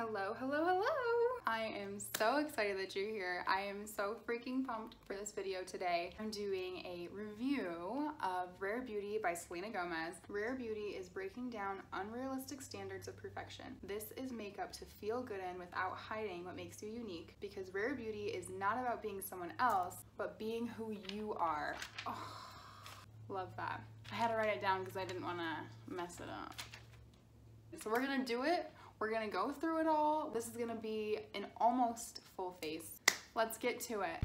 Hello, hello, hello! I am so excited that you're here. I am so freaking pumped for this video today. I'm doing a review of Rare Beauty by Selena Gomez. Rare Beauty is breaking down unrealistic standards of perfection. This is makeup to feel good in without hiding what makes you unique because Rare Beauty is not about being someone else, but being who you are. Oh, love that. I had to write it down because I didn't want to mess it up. So we're gonna do it we're gonna go through it all. This is gonna be an almost full face. Let's get to it.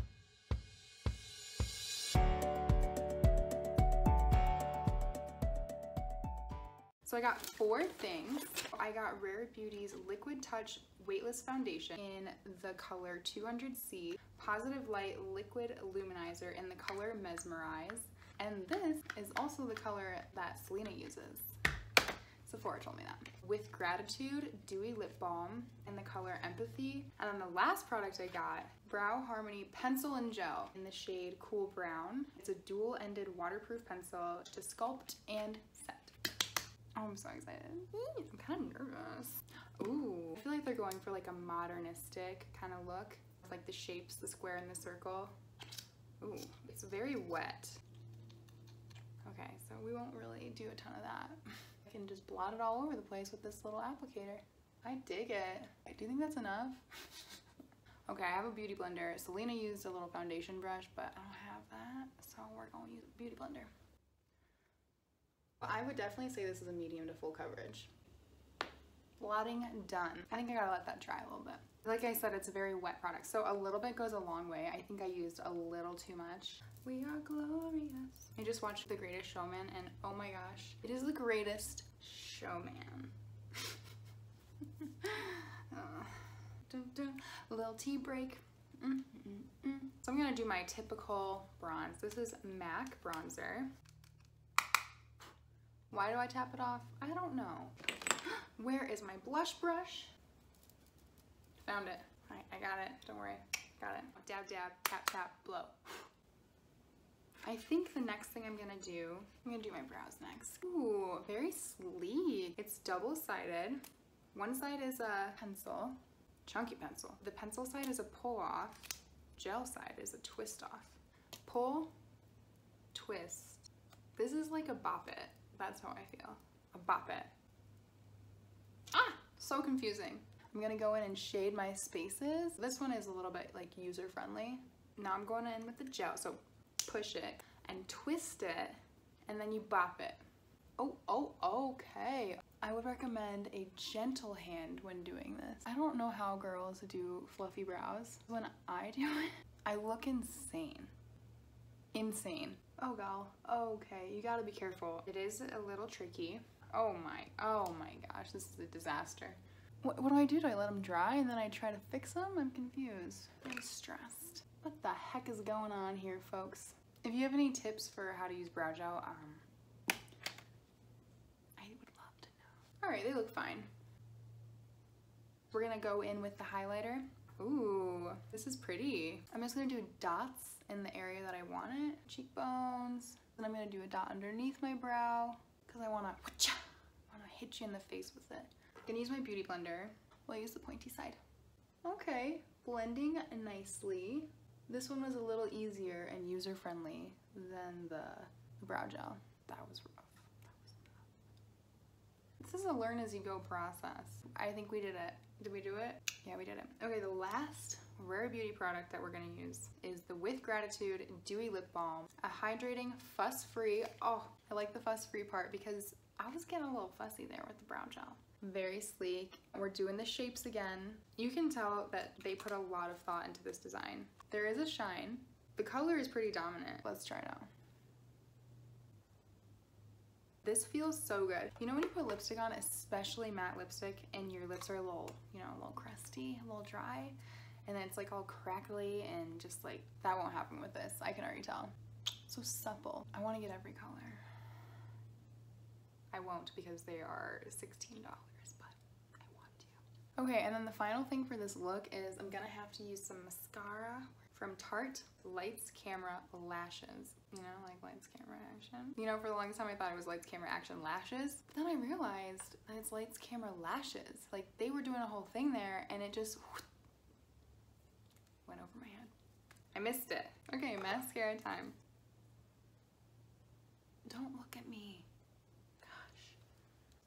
So I got four things. I got Rare Beauty's Liquid Touch Weightless Foundation in the color 200C, Positive Light Liquid Luminizer in the color Mesmerize, and this is also the color that Selena uses. Sephora told me that. With Gratitude Dewy Lip Balm in the color Empathy. And then the last product I got, Brow Harmony Pencil and Gel in the shade Cool Brown. It's a dual-ended waterproof pencil to sculpt and set. Oh, I'm so excited. I'm kind of nervous. Ooh, I feel like they're going for like a modernistic kind of look. Like the shapes, the square and the circle. Ooh, it's very wet. Okay, so we won't really do a ton of that. can just blot it all over the place with this little applicator. I dig it. I Do think that's enough? okay, I have a beauty blender. Selena used a little foundation brush, but I don't have that, so we're gonna use a beauty blender. I would definitely say this is a medium to full coverage. Blotting done. I think I gotta let that dry a little bit. Like I said, it's a very wet product, so a little bit goes a long way. I think I used a little too much. We are glorious. I just watched The Greatest Showman, and oh my gosh, it is the greatest showman. uh, dun, dun. A little tea break. Mm, mm, mm. So I'm gonna do my typical bronze. This is MAC bronzer. Why do I tap it off? I don't know. Where is my blush brush? Found it. All right, I got it. Don't worry. Got it. Dab, dab, tap, tap, blow. I think the next thing I'm gonna do, I'm gonna do my brows next. Ooh, very sleek. It's double-sided. One side is a pencil, chunky pencil. The pencil side is a pull off. Gel side is a twist off. Pull, twist. This is like a bop it. That's how I feel. A bop it. So confusing. I'm gonna go in and shade my spaces. This one is a little bit like user friendly. Now I'm going in with the gel, so push it and twist it and then you bop it. Oh, oh, okay. I would recommend a gentle hand when doing this. I don't know how girls do fluffy brows. When I do it, I look insane. Insane. Oh, gal. Okay, you gotta be careful. It is a little tricky. Oh my, oh my gosh, this is a disaster. What, what do I do? Do I let them dry and then I try to fix them? I'm confused. I'm stressed. What the heck is going on here, folks? If you have any tips for how to use brow gel, um, I would love to know. All right, they look fine. We're gonna go in with the highlighter. Ooh, this is pretty. I'm just gonna do dots in the area that I want it. Cheekbones. Then I'm gonna do a dot underneath my brow because I wanna, hit you in the face with it. I'm gonna use my beauty blender. We'll use the pointy side. Okay, blending nicely. This one was a little easier and user-friendly than the, the brow gel. That was rough. That was rough. This is a learn as you go process. I think we did it. Did we do it? Yeah, we did it. Okay, the last Rare Beauty product that we're gonna use is the With Gratitude Dewy Lip Balm. A hydrating, fuss-free, oh, I like the fuss-free part because I was getting a little fussy there with the brow gel very sleek. We're doing the shapes again. You can tell that they put a lot of thought into this design. There is a shine. The color is pretty dominant. Let's try it out. This feels so good. You know when you put lipstick on, especially matte lipstick, and your lips are a little, you know, a little crusty, a little dry, and then it's like all crackly and just like, that won't happen with this. I can already tell. So supple. I wanna get every color. I won't because they are $16. But I want to okay, and then the final thing for this look is I'm gonna have to use some mascara. from Tarte Lights Camera Lashes. You know, like lights, camera, action. You know, for the longest time I thought it was lights, camera, action, lashes. But then I realized that it's lights, camera, lashes. Like they were doing a whole thing there and it just went over my head. I missed it. Okay, mascara time. Don't look at me. Gosh.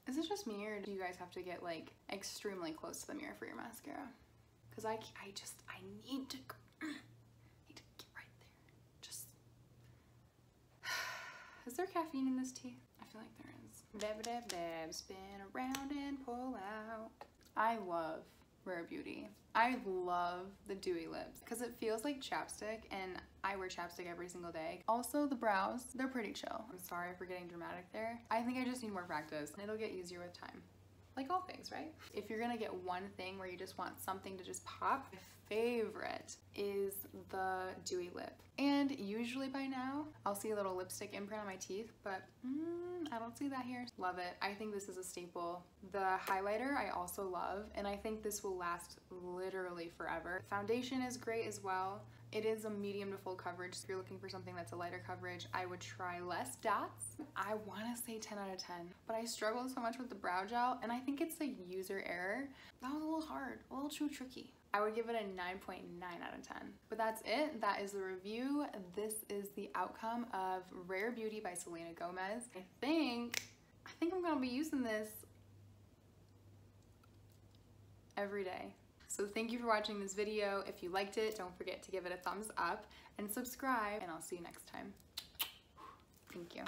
Is it just me or do you guys have to get like extremely close to the mirror for your mascara? Because I, I just, I need to, need to get right there. Just, is there caffeine in this tea? I feel like there is. Dab, dab, dab, spin around and pull out. I love Rare Beauty. I love the dewy lips because it feels like chapstick and I wear chapstick every single day. Also the brows, they're pretty chill. I'm sorry for getting dramatic there. I think I just need more practice and it'll get easier with time. Like all things, right? If you're gonna get one thing where you just want something to just pop, my favorite is the dewy lip. And usually by now, I'll see a little lipstick imprint on my teeth, but mm, I don't see that here. Love it. I think this is a staple. The highlighter I also love, and I think this will last literally forever. Foundation is great as well. It is a medium to full coverage. If you're looking for something that's a lighter coverage, I would try less dots. I wanna say 10 out of 10, but I struggled so much with the brow gel and I think it's a user error. That was a little hard, a little too tricky. I would give it a 9.9 out of 10. But that's it, that is the review. This is the outcome of Rare Beauty by Selena Gomez. I think, I think I'm gonna be using this every day. So thank you for watching this video. If you liked it, don't forget to give it a thumbs up and subscribe, and I'll see you next time. Thank you.